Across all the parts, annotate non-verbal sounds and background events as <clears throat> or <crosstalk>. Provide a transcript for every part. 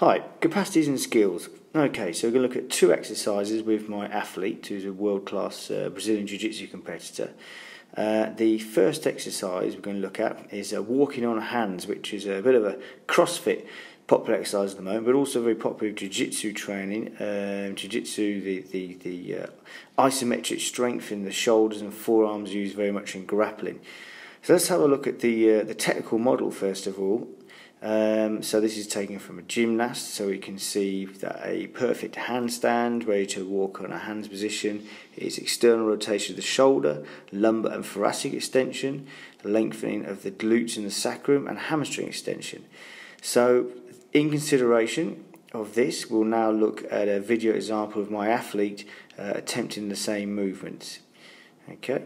Hi, capacities and skills. Okay, so we're going to look at two exercises with my athlete, who's a world class uh, Brazilian Jiu Jitsu competitor. Uh, the first exercise we're going to look at is uh, walking on hands, which is a bit of a CrossFit popular exercise at the moment, but also very popular Jiu Jitsu training. Um, Jiu Jitsu, the, the, the uh, isometric strength in the shoulders and forearms used very much in grappling. So let's have a look at the, uh, the technical model first of all. Um, so this is taken from a gymnast, so we can see that a perfect handstand, ready to walk on a hands position, is external rotation of the shoulder, lumbar and thoracic extension, lengthening of the glutes and the sacrum, and hamstring extension. So, in consideration of this, we'll now look at a video example of my athlete uh, attempting the same movements. Okay.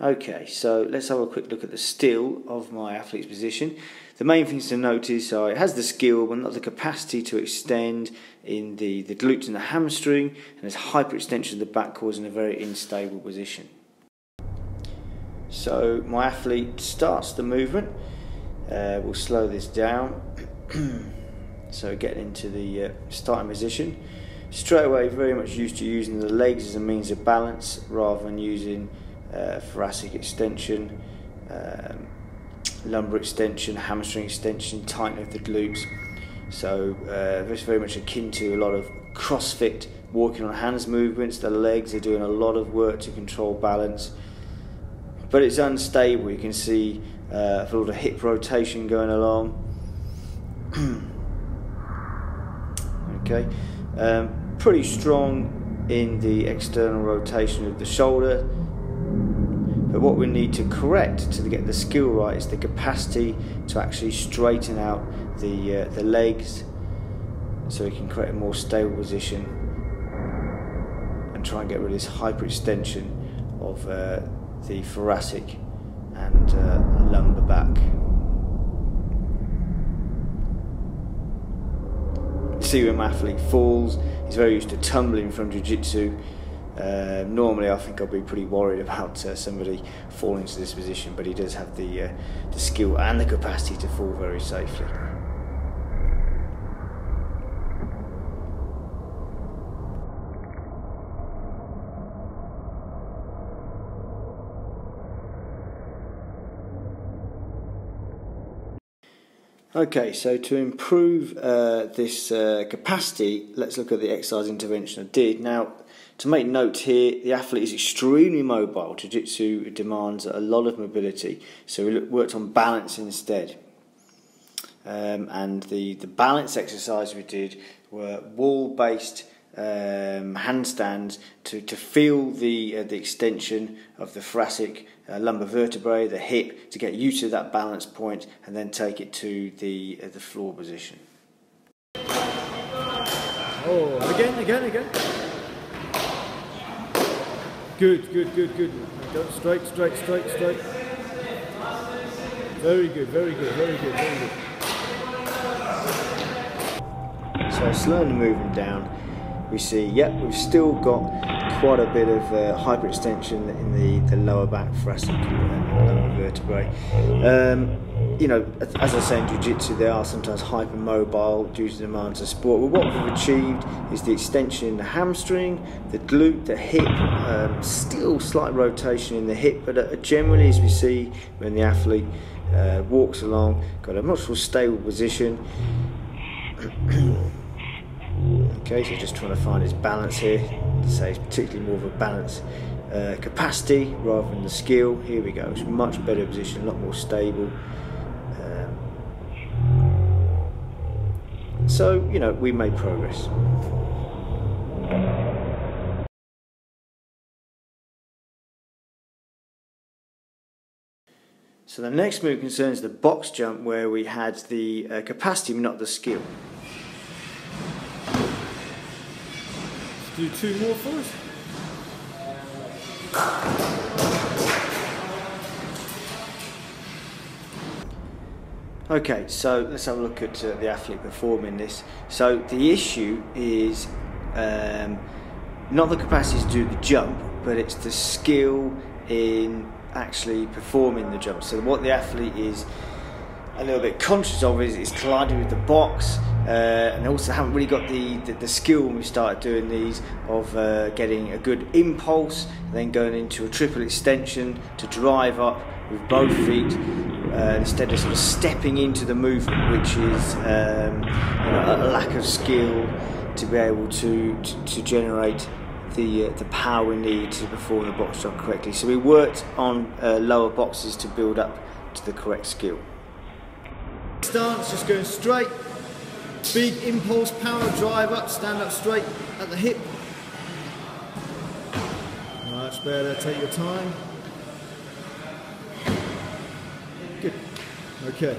Okay, so let's have a quick look at the still of my athlete's position. The main things to note is it has the skill but not the capacity to extend in the, the glutes and the hamstring, and there's hyperextension of the back causing a very unstable position. So my athlete starts the movement. Uh, we'll slow this down. <clears throat> so get into the uh, starting position. Straight away, very much used to using the legs as a means of balance rather than using uh, thoracic extension, um, lumbar extension, hamstring extension, tightening of the glutes. So uh, is very much akin to a lot of CrossFit walking on hands movements. The legs are doing a lot of work to control balance, but it's unstable. You can see uh, a lot of hip rotation going along. <clears throat> okay, um, pretty strong in the external rotation of the shoulder. But what we need to correct to get the skill right is the capacity to actually straighten out the uh, the legs, so we can create a more stable position and try and get rid of this hyperextension of uh, the thoracic and uh, lumbar back. See my athlete falls, he's very used to tumbling from jiu-jitsu. Uh, normally, I think I'd be pretty worried about uh, somebody falling into this position, but he does have the uh, the skill and the capacity to fall very safely. Okay, so to improve uh, this uh, capacity, let's look at the exercise intervention I did. Now, to make note here, the athlete is extremely mobile. Jiu-Jitsu demands a lot of mobility, so we worked on balance instead. Um, and the, the balance exercise we did were wall-based um, handstands to, to feel the, uh, the extension of the thoracic uh, lumbar vertebrae, the hip, to get used to that balance point and then take it to the, uh, the floor position. Oh, again, again, again. Good, good, good, good. Go straight, straight, straight, straight. Very good, very good, very good, very good. So the movement down, we see, yep, we've still got quite a bit of uh, hyperextension in the, the lower back thoracic and the lower vertebrae. Um, you know, as I say in jiu-jitsu, they are sometimes hypermobile due to the demands of sport. But what we've achieved is the extension in the hamstring, the glute, the hip, um, still slight rotation in the hip, but uh, generally, as we see when the athlete uh, walks along, got a much more stable position. <clears throat> Okay, so just trying to find his balance here. So it's particularly more of a balance uh, capacity rather than the skill. Here we go. It's much better position, a lot more stable. Um, so you know we made progress. So the next move concerns the box jump where we had the uh, capacity not the skill. Do two more for us. Okay, so let's have a look at uh, the athlete performing this. So the issue is um, not the capacity to do the jump, but it's the skill in actually performing the jump. So what the athlete is a little bit conscious of is, is colliding with the box uh, and also haven't really got the, the, the, skill when we started doing these of uh, getting a good impulse, then going into a triple extension to drive up with both feet uh, instead of sort of stepping into the movement, which is um, you know, a lack of skill to be able to, to, to generate the, uh, the power we need to perform the box jump correctly. So we worked on uh, lower boxes to build up to the correct skill. Stance, just going straight. Big impulse, power, drive up, stand up straight at the hip. Much better, take your time. Good. Okay.